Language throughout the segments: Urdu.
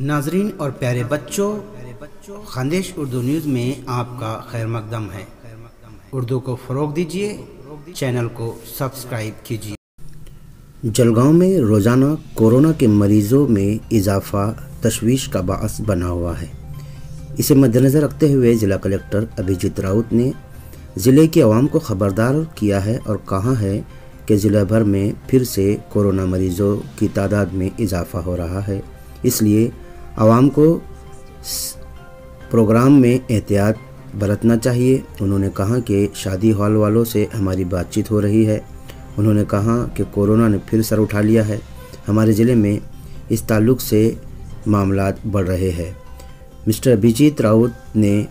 ناظرین اور پیارے بچوں، خاندیش اردو نیوز میں آپ کا خیر مقدم ہے۔ اردو کو فروغ دیجیے چینل کو سبسکرائب کیجیے جلگاؤں میں روزانہ کورونا کے مریضوں میں اضافہ تشویش کا باعث بنا ہوا ہے۔ اسے مد نظر رکھتے ہوئے ضلع کلیکٹر ابھیجیت راؤت نے ضلع کی عوام کو خبردار کیا ہے اور کہا ہے کہ ضلع بھر میں پھر سے کورونا مریضوں کی تعداد میں اضافہ ہو رہا ہے۔ اس لیے عوام کو پروگرام میں احتیاط برتنا چاہیے۔ انہوں نے کہا کہ شادی ہال والوں سے ہماری بات چیت ہو رہی ہے۔ انہوں نے کہا کہ کورونا نے پھر سر اٹھا لیا ہے۔ ہمارے ضلع میں اس تعلق سے معاملات بڑھ رہے ہیں۔ مسٹر ابھیجیت راؤت نے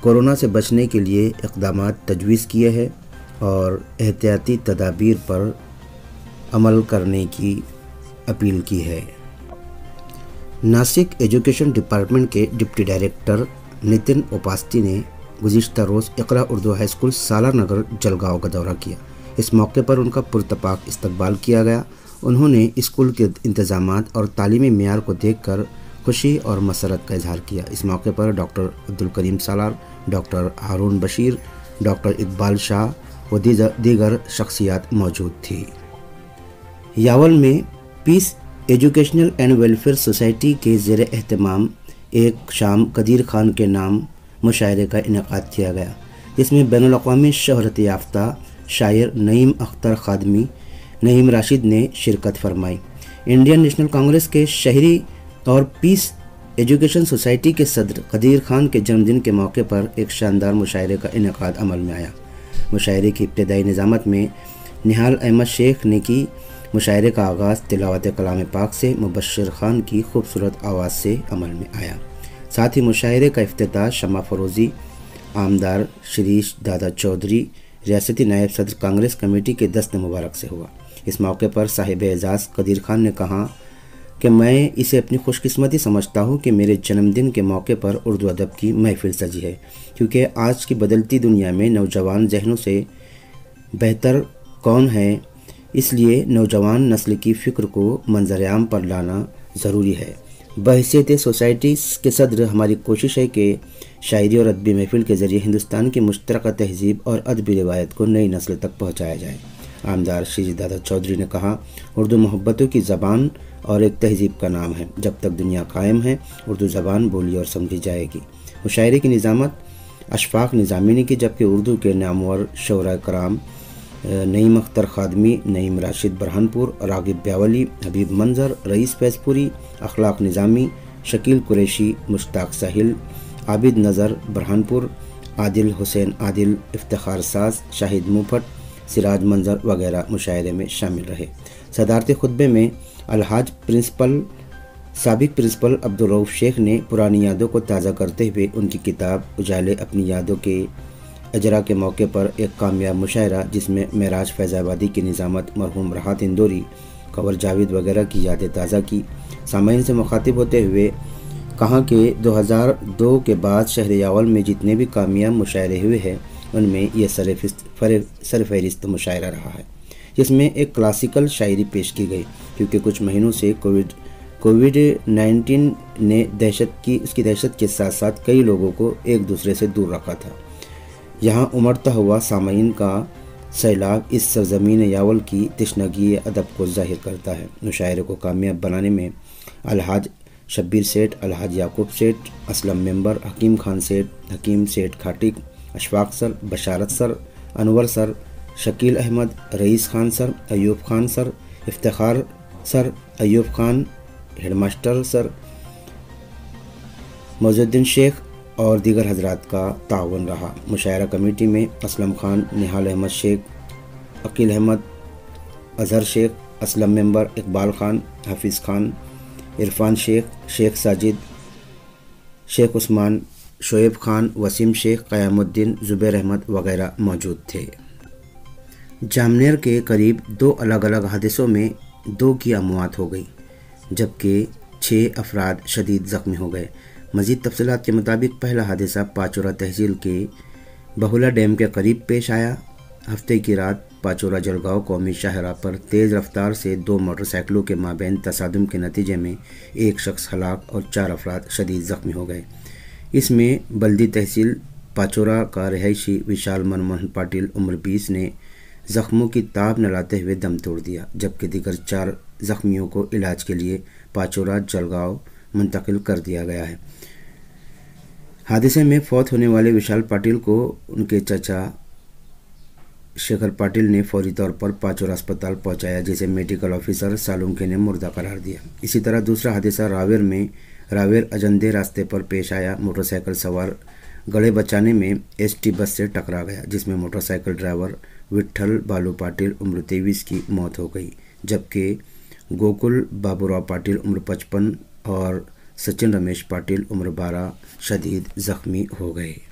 کورونا سے بچنے کے لیے اقدامات تجویز کیے ہیں اور احتیاطی تدابیر پر عمل کرنے کی اپیل کی ہے۔ ناسک ایجوکیشن ڈپارٹمنٹ کے ڈپٹی ڈائریکٹر نتن اوپاستی نے گزشتہ روز اقرا اردو ہائی اسکول سالہ نگر جلگاؤں کا دورہ کیا۔ اس موقع پر ان کا پرتپاک استقبال کیا گیا۔ انہوں نے اسکول کے انتظامات اور تعلیمی معیار کو دیکھ کر خوشی اور مسرت کا اظہار کیا۔ اس موقع پر doctor Abdulkarim Salar, doctor Haroon Bashir, doctor Iqbal Shah و دیگر شخصیات موجود تھی یاول میں peace educational and welfare society کے زیر اہتمام ایک شام قدیر خان کے نام مشاعرے کا انعقاد کیا گیا۔ جس میں بین الاقوامی شہرت یافتہ شاعر نعیم اختر خادمی، نعیم راشد نے شرکت فرمائی۔ انڈین نیشنل کانگریس کے شہری اور پیس ایجوکیشن سوسائٹی کے صدر قدیر خان کے جنم دن کے موقع پر ایک شاندار مشاعرے کا انعقاد عمل میں آیا۔ مشاعرے کی ابتدائی نظامت میں نہال احمد شیخ نے کی مشاعرے کا آغاز تلاوت کلام پاک سے مبشر خان کی خوبصورت آواز سے عمل میں آیا۔ ساتھ ہی مشاعرے کا افتتاح شمع فروزی، آمدار شریش دادا چودھری، ریاستی نائب صدر کانگریس کمیٹی کے دست مبارک سے ہوا۔ اس موقع پر صاحب اعزاز قدیر خان نے کہا کہ میں اسے اپنی خوش قسمتی سمجھتا ہوں کہ میرے جنم دن کے موقع پر اردو ادب کی محفل سجی ہے، کیونکہ آج کی بدلتی دنیا میں نوجوان ذہنوں سے بہتر کون ہے اس لیے نوجوان نسل کی فکر کو منظر عام پر لانا ضروری ہے۔ بحثیت سوسائٹی کے صدر ہماری کوشش ہے کہ شاعری اور ادبی محفل کے ذریعے ہندوستان کی مشترکہ تہذیب اور ادبی روایت کو نئی نسل تک پہنچایا جائے۔ آمدار شری دادا چودھری نے کہا، اردو محبتوں کی زبان اور ایک تہذیب کا نام ہے۔ جب تک دنیا قائم ہے، اردو زبان بولی اور سمجھی جائے گی۔ مشاعرے کی نظامت، اشفاق نظامی نے کی، جبکہ اردو کے نامور شعراء کرام نعیم اختر خادمی، نعیم راشد برہان پور راغب بیاولی، حبیب منظر، رئیس فیض پوری اخلاق نظامی، شکیل قریشی، مشتاق ساحل، عابد نظر برہان پور عادل حسین عادل، افتخار ساز، شاہد موپٹ سراج منظر وغیرہ مشاعرے میں شامل رہے۔ صدارتی خطبے میں الحاج پرنسپل، سابق پرنسپل عبدالروف شیخ نے پرانی یادوں کو تازہ کرتے ہوئے ان کی کتاب اجالے اپنی یادوں کے اجرا کے موقع پر ایک کامیاب مشاعرہ جس میں معراج فیض آبادی کی نظامت، مرحوم راحت اندوری قور جاوید وغیرہ کی یادیں تازہ کی۔ سامعین سے مخاطب ہوتے ہوئے کہا کہ دو ہزار دو کے بعد شہر یاول میں جتنے بھی کامیاب مشاعرے ہوئے ہیں، ان میں یہ سر فہرست مشاعرہ رہا ہے۔ جس میں ایک کلاسیکل شاعری پیش کی گئی، کیونکہ کچھ مہینوں سے کووڈ کووڈ نائنٹین نے دہشت کی اس کی دہشت کے ساتھ ساتھ کئی لوگوں کو ایک دوسرے سے دور رکھا تھا۔ یہاں امرتا ہوا سامعین کا سیلاب اس سرزمین یاول کی تشنگی ادب کو ظاہر کرتا ہے۔ مشاعرے کو کامیاب بنانے میں الحاج شبیر سیٹ الحاج یعقوب Seth Aslam member, Hakim Khan Seth Hakim Seth Khatak Ashfaq sir, Basharat sir, Anwar sir, Shakeel Ahmed, Rais Khan sir, Ayub Khan sir, Iftikhar sir, Ayub Khan head master sir Uddin Shaikh اور دیگر حضرات کا تعاون رہا۔ مشاعرہ کمیٹی میں اسلم خان، نہال احمد شیخ، عقیل احمد، اظہر شیخ، اسلم ممبر اقبال خان حافظ خان، عرفان شیخ شیخ ساجد، شیخ عثمان، شعیب خان، وسیم شیخ، قیام الدین، زبیر احمد وغیرہ موجود تھے۔ جامنیر کے قریب دو الگ الگ حادثوں میں دو کی اموات ہو گئی جبکہ چھ افراد شدید زخمی ہو گئے۔ مزید تفصیلات کے مطابق پہلا حادثہ پاچورا تحصیل کے بہولا ڈیم کے قریب پیش آیا۔ ہفتے کی رات پاچورا جلگاؤں قومی شاہراہ پر تیز رفتار سے دو موٹر سائیکلوں کے مابین تصادم کے نتیجے میں ایک شخص ہلاک اور چار افراد شدید زخمی ہو گئے۔ اس میں بلدی تحصیل پاچورا کا رہائشی وشال منموہن پاٹل عمر بیس نے زخموں کی تاب نہ لاتے ہوئے دم توڑ دیا، جبکہ دیگر چار زخمیوں کو علاج کے لیے پاچورا جلگاؤں منتقل کر دیا گیا ہے۔ حادثے میں فوت ہونے والے وشال پاٹل کو ان کے چچا شیکھر پاٹل نے فوری طور پر پاچورا اسپتال پہنچایا، جسے میڈیکل آفیسر سالونکے نے مردہ قرار دیا۔ اسی طرح دوسرا حادثہ راویر میں راویر اجندے راستے پر پیش آیا۔ موٹر سائیکل سوار گڑھے بچانے میں ایس ٹی بس سے ٹکرا گیا، جس میں موٹر سائیکل ڈرائیور وٹھل بالو پاٹل عمر تیویس کی موت ہو گئی، جبکہ گوکل بابوراؤ پاٹل عمر پچپن اور سچن رمیش پاٹل عمر بارہ شدید زخمی ہو گئے۔